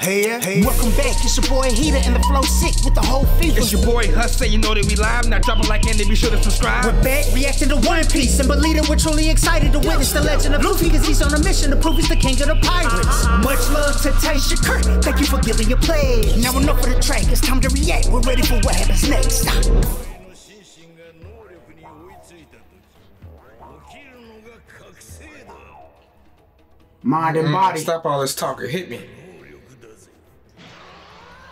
Hey, yeah. hey. Welcome back, it's your boy Heatah and the flow sick with the whole fever. It's your boy Hus, you know that we live. Now drop a like and be sure to subscribe. We're back, reacting to One Piece, and believe it, we're truly excited to witness the legend of Luffy, cause he's on a mission to prove he's the king of the pirates. Uh-huh. Much love to Taisha Kirk, thank you for giving your play. Now enough of the track, it's time to react, we're ready for what happens next. Mind and body. Stop all this talking, hit me.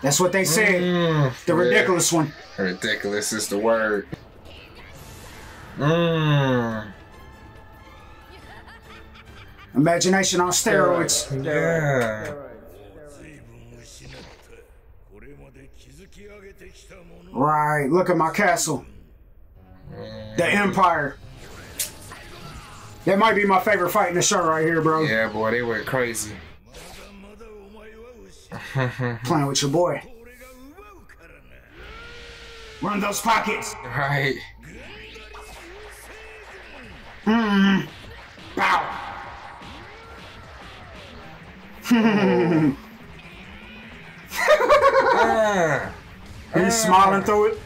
That's what they said. Mm, the ridiculous yeah. one. Ridiculous is the word. Mmm. Imagination on steroids. Yeah. Right, look at my castle. The mm. Empire. That might be my favorite fight in the show right here, bro. Yeah, boy, they went crazy. Playing with your boy. Run those pockets. Right. Hmm. Bow. Are you smiling through it?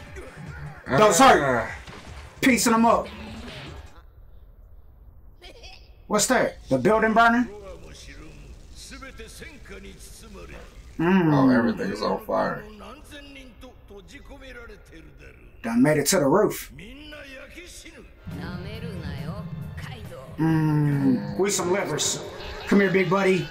Those hurt. Piecing them up. What's that? The building burning? Mm. Oh, everything's on fire. Done made it to the roof. Mmm. We some livers. Come here, big buddy.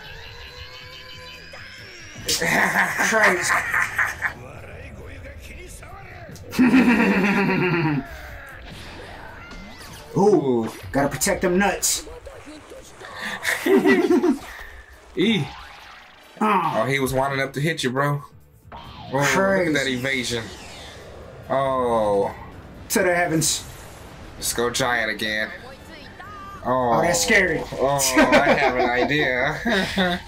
Ooh, gotta protect them nuts. e. Oh, oh, he was winding up to hit you, bro. Oh, Crazy. look at that evasion. Oh. To the heavens. Let's go giant again. Oh, oh that's scary. Oh, I have an idea.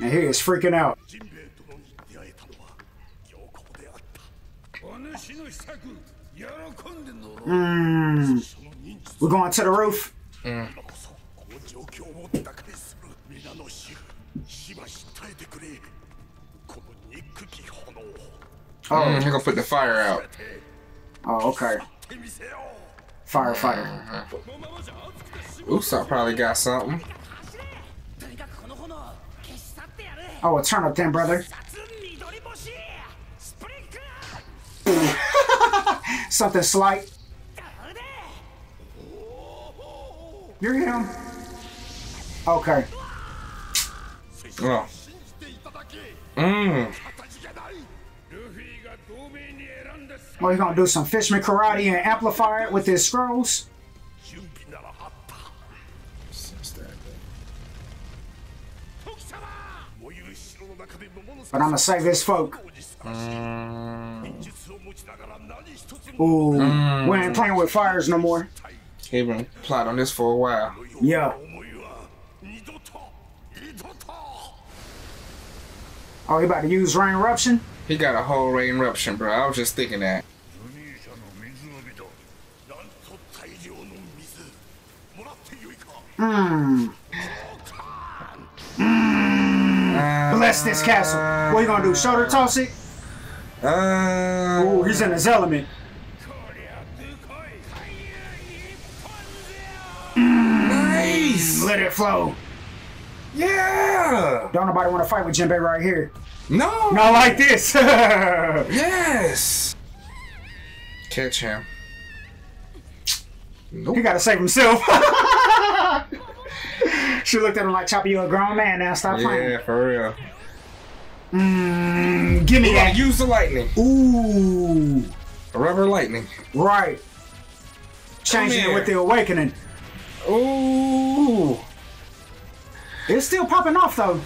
and he is freaking out. Mm. mm. We're going to the roof. Mm. 状況を打開する皆の主婦しばし耐えてくれこの憎き炎を Mm, he gonna put the fire out. Oh, okay. 手みせよ Firefighter. このままじゃ熱くてし Usopp probably got something. とにかくこの炎消し去ってやる Oh, a turnip then, brother. 夏緑星スプリンクラー Something slight. どうで You're him. Okay. Oh. Mmm. Oh, he's gonna do some fishman karate and amplify it with his scrolls. But I'm gonna save this folk. Mm. Ooh, mm. we ain't playing with fires no more. He been plotting on this for a while. Yeah. Oh, he about to use rain eruption? He got a whole rain eruption, bro. I was just thinking that. Mmm. Mmm. Bless this castle. What you gonna do? Shoulder toss it? Uh, Ooh, he's in his element. Nice. Let it flow. Yeah. Don't nobody want to fight with Jinbei right here. No. Not like this. Yes. Catch him. Nope. gotta save himself. she looked at him like, Choppy, you a grown man now. Stop Yeah, playing. for real. Mm, give me Yeah, that. use the lightning. Ooh. Rubber lightning. Right. Changing it with the awakening. Ooh. It's still popping off though.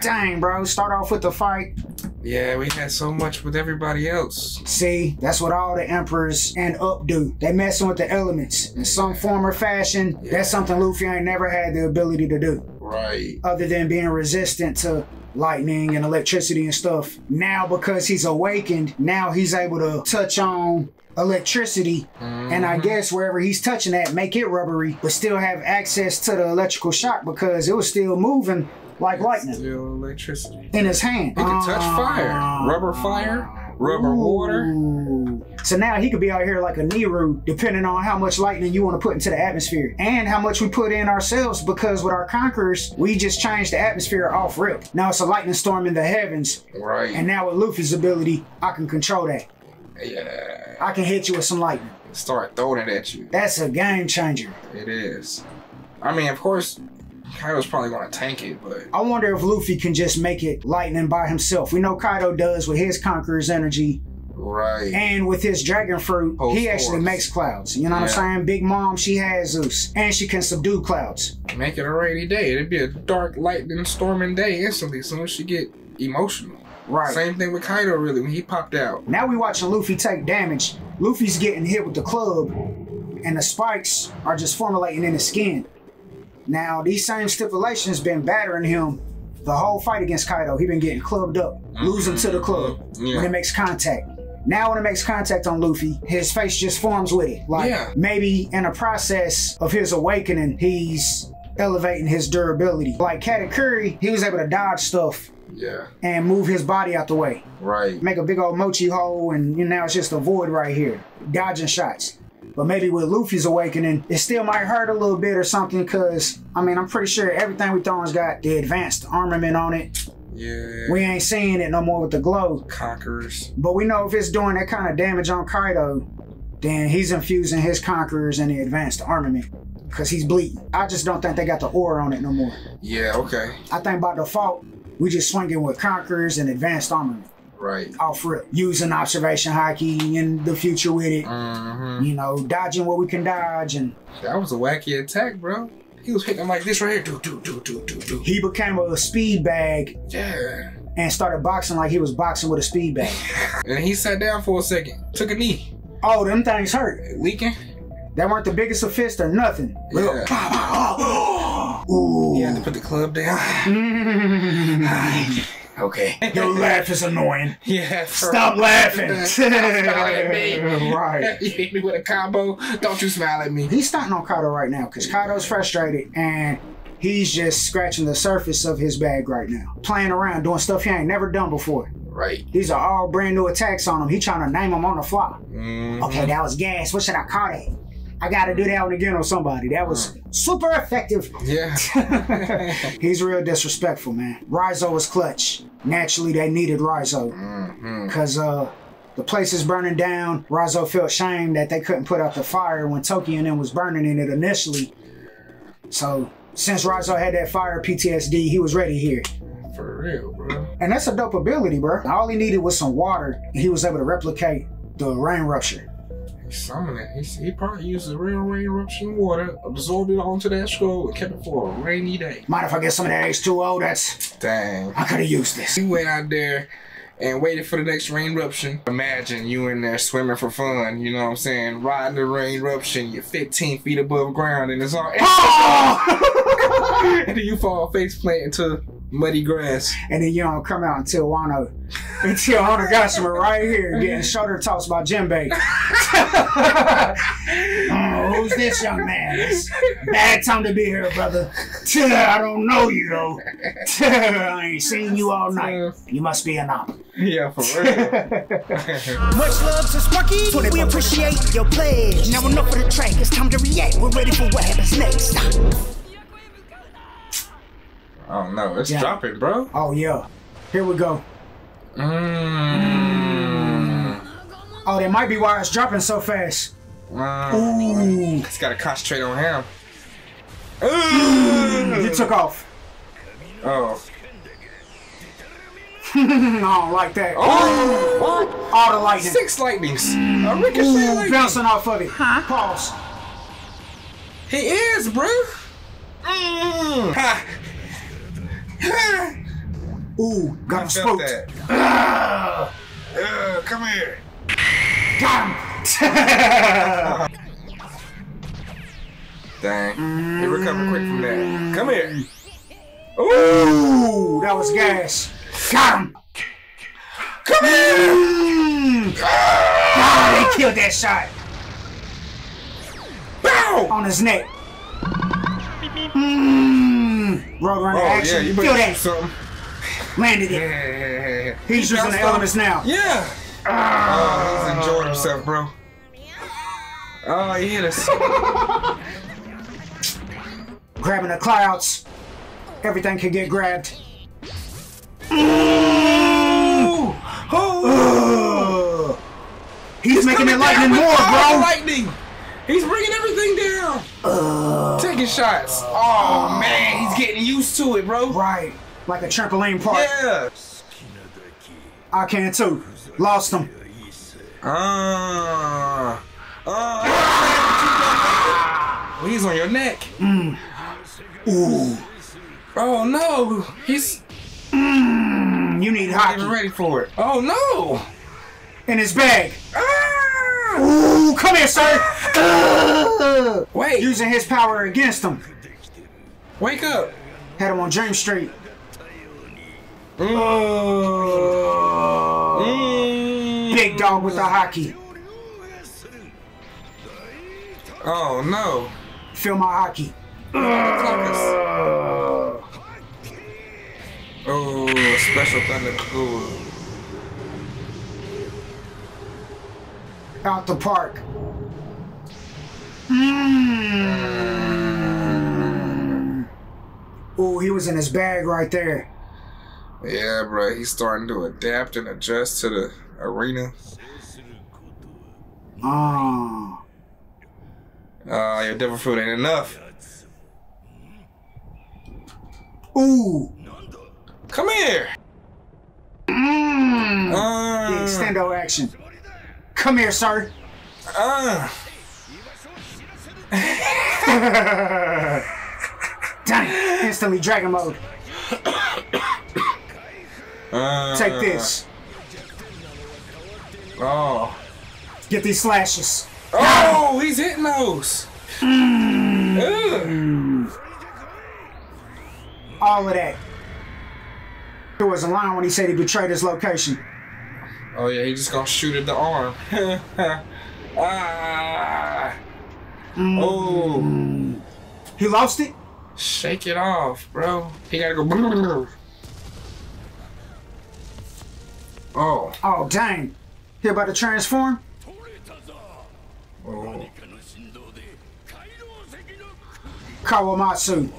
Dang, bro. Start off with the fight. Yeah, we had so much with everybody else. See, that's what all the emperors and up do. They messing with the elements in some form or fashion. That's something Luffy ain't never had the ability to do, Right. other than being resistant to lightning and electricity and stuff. Now, because he's awakened, now he's able to touch on electricity, and I mm-hmm. guess wherever he's touching that, make it rubbery, but still have access to the electrical shock because it was still moving like lightning Still electricity. in his hand. He can touch ah. fire. Rubber fire, rubber water. So now he could be out here like a Neru, depending on how much lightning you want to put into the atmosphere and how much we put in ourselves. Because with our conquerors, we just changed the atmosphere off rip. Now it's a lightning storm in the heavens, Right. and now with Luffy's ability, I can control that. Yeah. I can hit you with some lightning. Start throwing it at you. That's a game changer. It is. I mean, of course, Kaido's probably gonna tank it, but I wonder if Luffy can just make it lightning by himself. We know Kaido does with his conqueror's energy, right. and with his dragon fruit, Post he actually force. makes clouds. You know what I'm saying? Big Mom, she has Zeus, and she can subdue clouds. Make it a rainy day. It'd be a dark, lightning, storming day instantly as soon as she get emotional. Right. Same thing with Kaido, really, when he popped out. Now we watching Luffy take damage. Luffy's getting hit with the club, and the spikes are just formulating in his skin. Now these same stipulations been battering him the whole fight against Kaido. He been getting clubbed up, mm-hmm. losing to the club Yeah. when it makes contact. Now when it makes contact on Luffy, his face just forms with it. Like Yeah. maybe in a process of his awakening, he's elevating his durability. Like Katakuri, he was able to dodge stuff Yeah. and move his body out the way Right. make a big old mochi hole, and you know, now it's just a void right here, dodging shots. But maybe with Luffy's awakening, it still might hurt a little bit or something, because, I mean, I'm pretty sure everything we throwing's got the advanced armament on it. Yeah. We ain't seeing it no more with the glow. Conquerors. But we know if it's doing that kind of damage on Kaido, then he's infusing his conquerors in the advanced armament. Because he's bleeding. I just don't think they got the aura on it no more. Yeah, okay. I think by default, we just swinging with conquerors and advanced armament. Right. off rip, using observation haki in the future with it. Mm-hmm. You know, dodging what we can dodge, and That was a wacky attack, bro. He was hitting like this right here. Do, do, do, do, do, do. he became a speed bag Yeah. and started boxing like he was boxing with a speed bag. And he sat down for a second. Took a knee. Oh, them things hurt. Leaking. They weren't the biggest of fists or nothing. Yeah. Ooh. He had to put the club down. okay. Your laugh is annoying. Yeah. Stop laughing. Stop at me. right. You hit me with a combo. Don't you smile at me. He's stunting on Kaido right now because Kaido's frustrated and he's just scratching the surface of his bag right now. Playing around, doing stuff he ain't never done before. Right. These are all brand new attacks on him. He trying to name them on the fly. Mm, Okay, that was gas. What should I call that? I gotta do that one again on somebody. That was super effective. yeah. He's real disrespectful, man. Raizo was clutch. Naturally, they needed Raizo. Because uh, the place is burning down. Raizo felt shame that they couldn't put out the fire when Tokyo and them was burning in it initially. So, since Raizo had that fire PTSD, he was ready here. For real, bro. And that's a dope ability, bro. All he needed was some water, and he was able to replicate the rain rupture. He summoned it. He, he probably used the real rain eruption water, absorbed it onto that scroll, and kept it for a rainy day. Mind if I get some of that H2O? That's Dang. I could have used this. He went out there and waited for the next rain eruption. Imagine you in there swimming for fun, you know what I'm saying? Riding the rain eruption, you're 15 feet above ground, and it's all. and then you fall face plant into muddy grass. and then you don't come out until Wano, until Onigashima right here getting shoulder tossed by Jinbei. oh, who's this young man? It's bad time to be here, brother. I don't know you though. I ain't seen you all night. You must be an op. Yeah, for real. Much love to Sparky. We appreciate your pledge. Now enough of the track. It's time to react. We're ready for what happens next. I don't. It's Yeah. dropping, bro. Oh yeah, here we go. Mmm. Oh, that might be why it's dropping so fast. Mm. Ooh, It's gotta concentrate on him. he took off. Oh. I don't like that. Oh! What? All the lightning. Six lightnings. A ricochet Ooh, lightning. bouncing off of it. Pause. He is, bro. Mm. Ha. Ha. Ooh, got him I felt spooked. that. Uh, come here. Got him. Dang. He recovered quick from that. Come here. Ooh. Ooh, that was gas. Got him. Come here. Ah, they Killed that shot Bow! on his neck. Mm. Roadrunner Oh yeah, you Feel that. something. Landed it. yeah. He's He using the elements now. Yeah. Ah. Oh, he's enjoying himself, bro. Oh, he hit us. Grabbing the clouds. Everything can get grabbed. Ooh. Ugh. He's making it lightning more, bro. Lightning. He's bringing everything down. Shots. Oh man, he's getting used to it, bro. Right. Like a trampoline park. Yeah. I can too. Lost him. Uh, uh, oh, he's on your neck. Ooh. Oh no, he's You need haki. ready for it. Oh no. In his bag. Ah! Ooh, come here, sir. Wait, Using his power against him. wake up. Had him on James Street. Mm. Big dog with the haki. Oh no. Feel my haki. Oh, special thunder cool. Out the park. Mm. Ooh, he was in his bag right there. Yeah, bro, he's starting to adapt and adjust to the arena. Ah. Uh, your devil fruit ain't enough. Ooh. Come here. Mm. Uh, The extendo action. Come here, sir. uh, Dang. Instantly dragon mode. uh, Take this. Oh. Get these slashes. Oh, he's hitting those. Ugh. All of that. There was a line when he said he betrayed his location. Oh yeah, he just gonna shoot at the arm. ah! Mm. Oh! He lost it? Shake it off, bro. He gotta go. Oh. Oh, dang. He about to transform? Oh. Kawamatsu.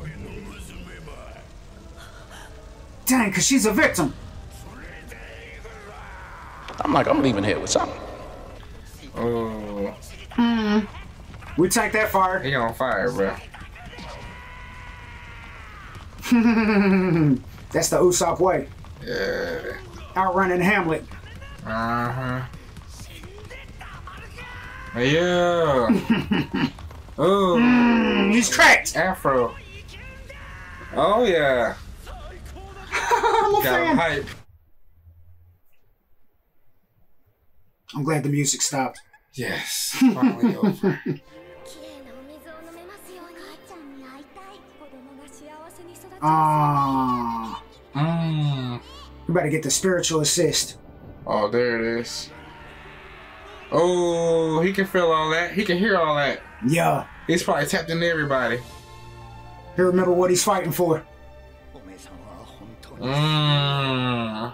Dang, because she's a victim. I'm like, I'm leaving here with something. Oh. We take that fire. He on fire, bro. That's the Usopp way. Yeah. Outrunning Hamlet. Uh huh. Yeah. oh, Mm, he's cracked. Afro. Oh yeah. I'm a Got him fan. hype. I'm glad the music stopped. Yes, finally over. Ah. Mm. We better get the spiritual assist. Oh, there it is. Oh, he can feel all that. He can hear all that. Yeah. He's probably tapped into everybody. He'll remember what he's fighting for. Mmm.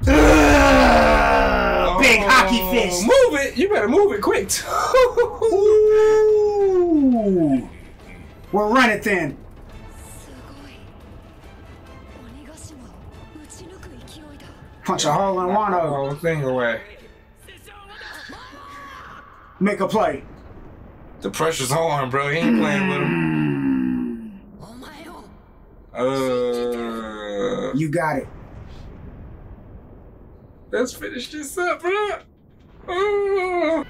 Big oh, haki fist. Move it. You better move it quick. We'll run it then. Punch a hole in one the whole thing away. Make a play. The pressure's on, bro. He ain't playing with him. Mm. Uh, you got it let's finish this up, bro. Oh.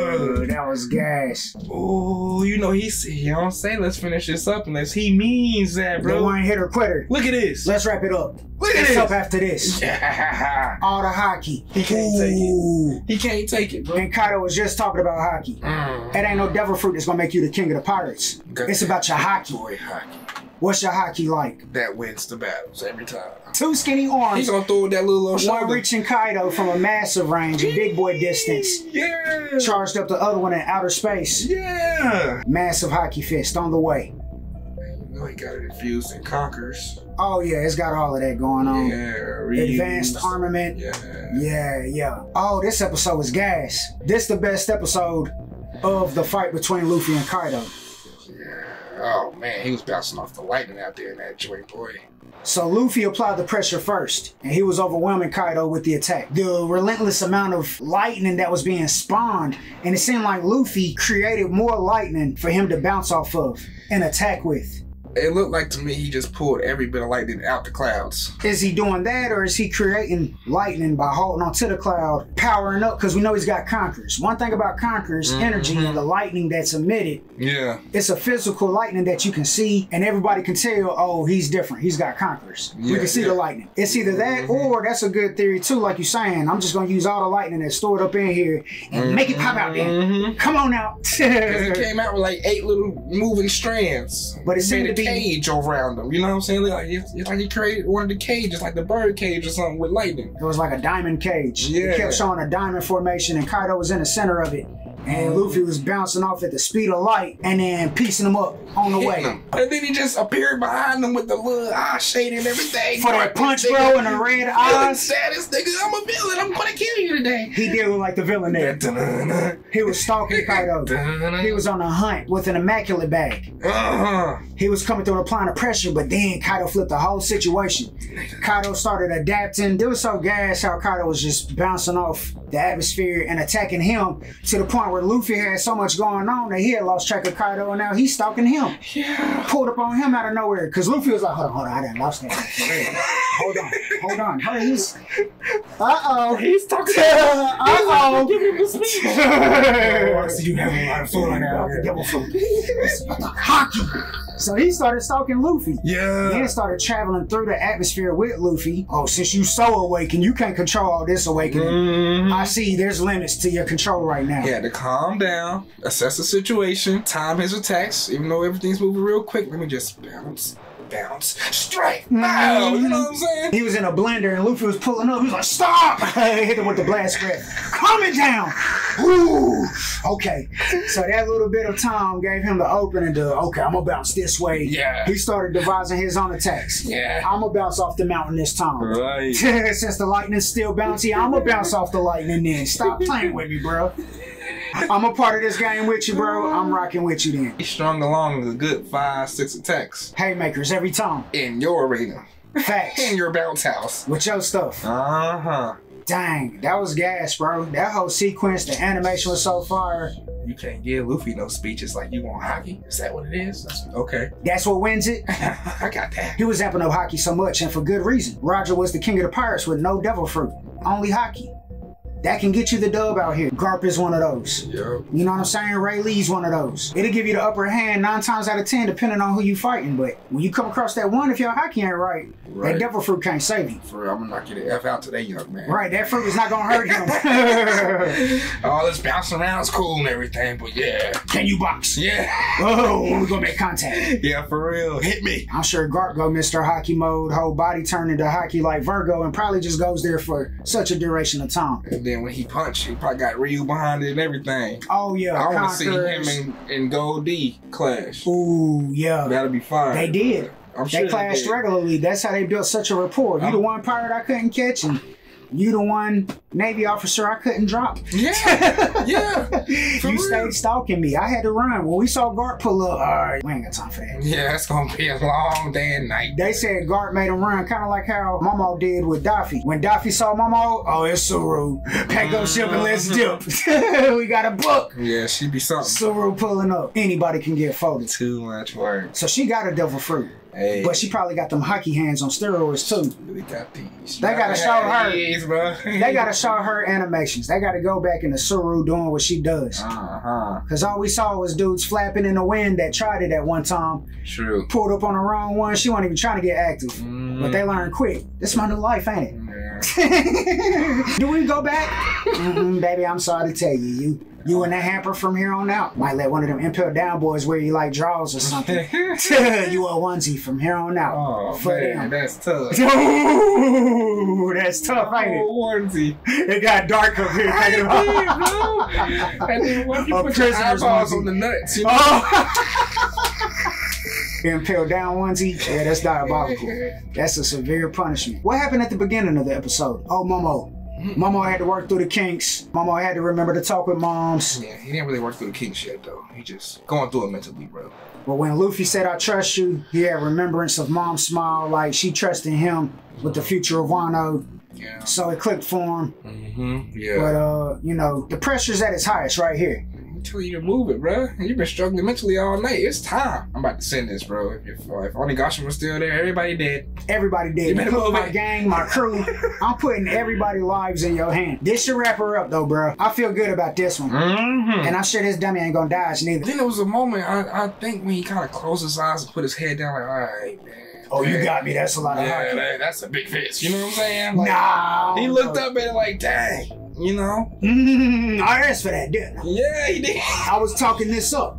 Oh, that was gas. Oh, you know he's he don't say let's finish this up unless he means that, The bro. one hitter quitter. Look at this. Let's wrap it up. Look at this. up after this? All the haki. He can't take it. He can't take it, bro. And Kaido was just talking about haki. Mm. It ain't no devil fruit that's gonna make you the king of the pirates. Got It's about your haki. Boy, haki. What's your haki like? That wins the battles every time. Two skinny arms, He's gonna throw that little on one reaching Kaido from a massive range big boy distance. Yeah. Charged up the other one in outer space. Yeah. Massive haki fist on the way. You know he got it infused in conquers. Oh yeah, it's got all of that going on. Yeah. Really. Advanced armament. Yeah. Yeah, yeah. Oh, this episode is gas. This the best episode of the fight between Luffy and Kaido. Yeah. Oh man, he was bouncing off the lightning out there in that joint, boy. So Luffy applied the pressure first, and he was overwhelming Kaido with the attack. The relentless amount of lightning that was being spawned, and it seemed like Luffy created more lightning for him to bounce off of and attack with. It looked like to me he just pulled every bit of lightning out the clouds. Is he doing that, or is he creating lightning by holding onto the cloud, powering up? Because we know he's got Conquerors. One thing about Conquerors, mm-hmm. energy and the lightning that's emitted Yeah. it's a physical lightning that you can see, and everybody can tell, oh, he's different. He's got conquerors. we can see yeah. the lightning. It's either that, mm-hmm. or that's a good theory too. Like you're saying, I'm just gonna use all the lightning that's stored up in here and make it pop out. Then mm-hmm. come on out. He came out with like eight little moving strands. But it seemed to be- cage around them. You know what I'm saying? Like it's, it's like he created one of the cages, like the bird cage or something with lightning. It was like a diamond cage. Yeah. It kept showing a diamond formation, and Kaido was in the center of it. And Luffy was bouncing off at the speed of light and then piecing them up on the way. Him. And then he just appeared behind him with the little eye shade and everything. For that punch, bro, and the red eyes. Saddest nigga. I'm a villain. I'm gonna kill you today. He did look like the villain there. He was stalking Kaido. He was on a hunt with an immaculate bag. Uh-huh. He was coming through applying the pressure, but then Kaido flipped the whole situation. Kaido started adapting. It was so gas how Kaido was just bouncing off the atmosphere and attacking him to the point where Luffy had so much going on that he had lost track of Kaido and now he's stalking him. Yeah. Pulled up on him out of nowhere because Luffy was like, hold on, hold on, I done lost that. hold on, hold on. Hold on. He's. Uh oh. He's talking. Uh oh. Give him the speech. Oh, I you having a lot of fun out here. Haki. So he started stalking Luffy. Yeah. Then started traveling through the atmosphere with Luffy. Oh, since you so awakened, you can't control all this awakening. Mhm. I see there's limits to your control right now. He had to calm down, assess the situation, time his attacks, even though everything's moving real quick. Let me just bounce, bounce, strike, mm-hmm. bow. You know what I'm saying? He was in a blender and Luffy was pulling up. He was like, stop! Hit him with the blast grip. Calm it down. Ooh. Okay. So that little bit of time gave him the opening to, okay, I'm gonna bounce this way. Yeah. He started devising his own attacks. Yeah. I'm gonna bounce off the mountain this time. Right. Since the lightning's still bouncy, I'm gonna bounce off the lightning then. Stop playing with me, bro. I'm a part of this game with you, bro. I'm rocking with you then. He strung along a good five, six attacks Haymakers every time. in your arena, Facts. in your bounce house. with your stuff. Uh huh. Dang, that was gas, bro. That whole sequence, the animation was so fire. You can't give Luffy no speeches like you want haki. Is that what it is? That's, okay. That's what wins it. I got that. He was amping up haki so much, and for good reason. Roger was the king of the pirates with no devil fruit, only haki. That can get you the dub out here. Garp is one of those. Yo. You know what I'm saying? Rayleigh's one of those. It'll give you the upper hand nine times out of ten, depending on who you're fighting. But when you come across that one, if your haki ain't right, Right. that devil fruit can't save you. For real, I'm gonna knock you the F out today, young man. Right, that fruit is not gonna hurt him. All this bouncing around is cool and everything, but yeah. can you box? Yeah. Oh, we're gonna make contact. Yeah, for real. Hit me. I'm sure Garp go Mr. Haki mode, whole body turned into haki like Virgo, and probably just goes there for such a duration of time. Then when he punched, he probably got Ryu behind it and everything. Oh yeah, I want to see him and, and Gol D clash. Ooh yeah, That'll be fine. they did. I'm sure They clashed did. regularly. That's how they built such a rapport. You the I'm- one pirate I couldn't catch, and You the one Navy officer I couldn't drop. Yeah, yeah. You real. stayed stalking me. I had to run. When we saw Garp pull up, all right, we ain't got time for that. Yeah, it's gonna be a long day and night. They said Garp made him run, kind of like how Momo did with Daffy. When Daffy saw Momo, oh, it's Tsuru. Pack up ship and let's mm-hmm. dip. we got a book. Yeah, she be something. Tsuru pulling up. Anybody can get folded. Too much work. So she got a devil fruit. Hey, But she probably got them hockey hands on steroids too. really got these. They gotta show her. These. They gotta show her animations. They gotta go back into Tsuru doing what she does. Uh huh. Cause all we saw was dudes flapping in the wind that tried it at one time, True. pulled up on the wrong one. She wasn't even trying to get active. Mm. But they learned quick. This my new life, ain't it? Yeah. Do we go back? mm baby, I'm sorry to tell you, you you in the hamper from here on out. Might let one of them impel down boys wear you like drawers or something. you a onesie from here on out. Oh For man, them. that's tough. Ooh, that's tough, ain't it? Oh, onesie. It got dark up here. I did, bro. And then what if you A put your eyeballs onesie. on the nuts? You oh. know? Oh. Down onesie. Yeah, that's diabolical. That's a severe punishment. What happened at the beginning of the episode? Oh, Momo. Momo had to work through the kinks. Mama had to remember to talk with moms. Yeah, he didn't really work through the kinks yet, though. He just going through it mentally, bro. But when Luffy said, I trust you, he had remembrance of mom's smile, like she trusted him with the future of Wano. Yeah. So it clicked for him. Mm-hmm. Yeah. But, uh, you know, the pressure's at its highest right here. I'm you move it, bro. You've been struggling mentally all night. It's time. I'm about to send this, bro. If, if, if Onigashima was still there, everybody dead. Everybody dead. You better move my it. gang, my crew. I'm putting everybody's lives in your hand. This should wrap her up, though, bro. I feel good about this one. Mm-hmm. And I'm sure this dummy ain't gonna dodge neither. Then there was a moment, I, I think, when he kind of closed his eyes and put his head down, like, all right, man. Oh, you got me. That's a lot of Yeah, haki. that, that's a big fish. You know what I'm saying? Like, Nah. He looked up at it like, dang. You know? Mm, I asked for that, didn't I? Yeah, he did. I was talking this up.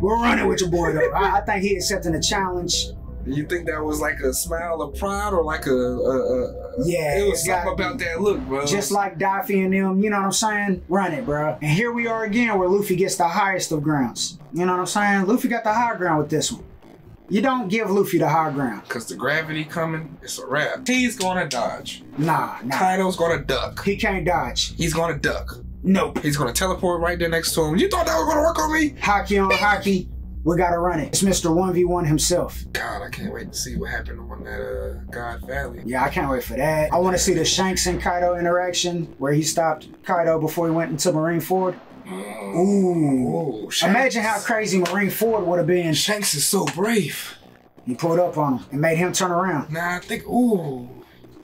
We're running with your boy, though. I, I think he accepting the challenge. You think that was like a smile of pride or like a, a, a Yeah, It was something about that look, bro. Just like Daffy and them, you know what I'm saying? Run it, bro. And here we are again where Luffy gets the highest of grounds. You know what I'm saying? Luffy got the high ground with this one. You don't give Luffy the high ground. Cause the gravity coming, it's a wrap. He's gonna dodge. Nah, nah. Kaido's gonna duck. He can't dodge. He's gonna duck. Nope. He's gonna teleport right there next to him. You thought that was gonna work on me? Haki on haki. We gotta run it. It's Mr. 1v1 himself. God, I can't wait to see what happened on that uh God Valley. Yeah, I can't wait for that. I want to see the Shanks and Kaido interaction where he stopped Kaido before he went into Marineford. Ooh. Oh, Imagine how crazy Marineford would have been. Shanks is so brave. He pulled up on him and made him turn around. Nah, I think ooh,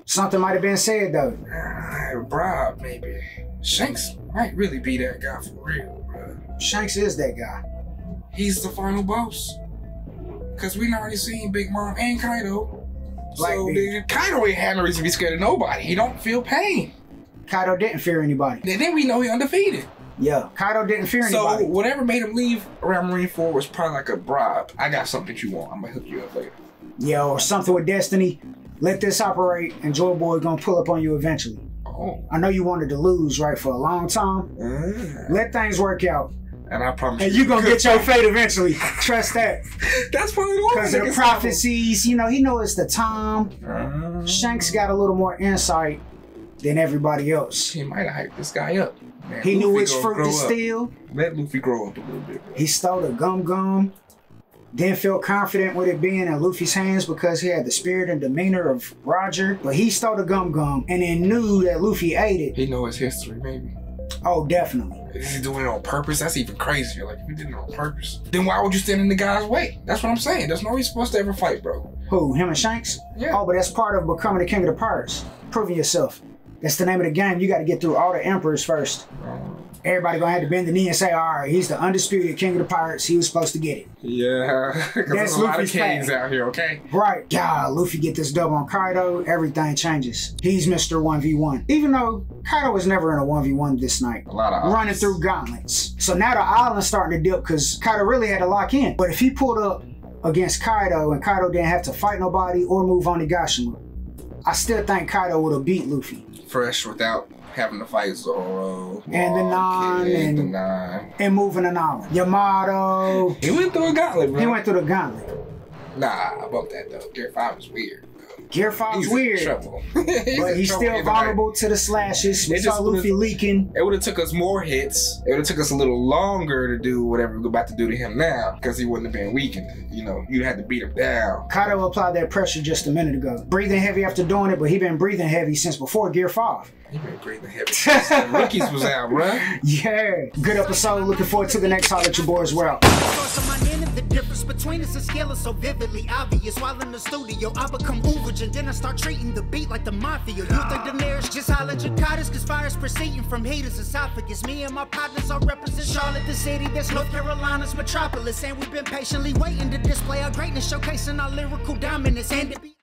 Something might have been said though. uh, bribe maybe. Shanks might really be that guy for real, bro. Shanks is that guy. He's the final boss. Cause we've already seen Big Mom and Kaido. Like so then Kaido ain't had no reason to be scared of nobody. He don't feel pain. Kaido didn't fear anybody. And then we know he undefeated. Yeah, Kaido didn't fear So anybody. So whatever made him leave around Marineford was probably like a bribe. I got something that you want. I'm gonna hook you up later. Yeah, or something with Destiny. Let this operate, and Joy Boy gonna pull up on you eventually. Oh. I know you wanted to lose, right, for a long time. Ah. Let things work out, And I promise and you gonna get your fate eventually. Trust that. That's probably the. Because of the prophecies, you know, he knows the time. Shanks got a little more insight than everybody else. He might have hyped this guy up. Man, He knew which fruit to steal. Let Luffy grow up a little bit. Bro. He stole the gum gum. Then felt confident with it being in Luffy's hands because he had the spirit and demeanor of Roger. But he stole the gum gum and then knew that Luffy ate it. He know his history, maybe. Oh, definitely. Is he doing it on purpose? That's even crazier. Like, if you did it on purpose, then why would you stand in the guy's way? That's what I'm saying. There's no reason supposed to ever fight, bro. Who? Him and Shanks? Yeah. Oh, but that's part of becoming the king of the pirates. Proving yourself. That's the name of the game. You got to get through all the emperors first. Everybody gonna have to bend the knee and say, all right, he's the undisputed king of the pirates. He was supposed to get it. Yeah, because there's That's a lot of kings plan. out here, okay? Right. God, Luffy get this dub on Kaido, everything changes. He's Mr. 1v1. Even though Kaido was never in a 1v1 this night. A lot of Running through gauntlets. So now the island's starting to dip because Kaido really had to lock in. But if he pulled up against Kaido and Kaido didn't have to fight nobody or move on Nagashima, I still think Kaido would have beat Luffy. Fresh without having to fight Zoro. And the Mob, Nine Kid, and- the nine. And moving an island. Yamato. He went through a gauntlet, bro. He went through the gauntlet. Nah, I about that though. Gear Five is weird. Gear 5's He's weird, trouble. but he's still vulnerable to the slashes. We saw Luffy leaking. It would have took us more hits. It would have took us a little longer to do whatever we're about to do to him now, because he wouldn't have been weakened. You know, you'd have to beat him down. Kaido applied that pressure just a minute ago. Breathing heavy after doing it, but he been breathing heavy since before Gear 5. He been breathing heavy. since the Rookies was out, bruh. Yeah. Good episode. Looking forward to the next Holler at your boys. We're out. Source of my name and the difference between us and scale is so vividly obvious. While in the studio, I become Uberage and then I start treating the beat like the mafia. You think the Daenerys just holler Jakartas cause fire's proceeding from haters' esophagus. Me and my partners all represent Charlotte, the city that's North Carolina's metropolis. And we've been patiently waiting to display our greatness, showcasing our lyrical dominance. And to be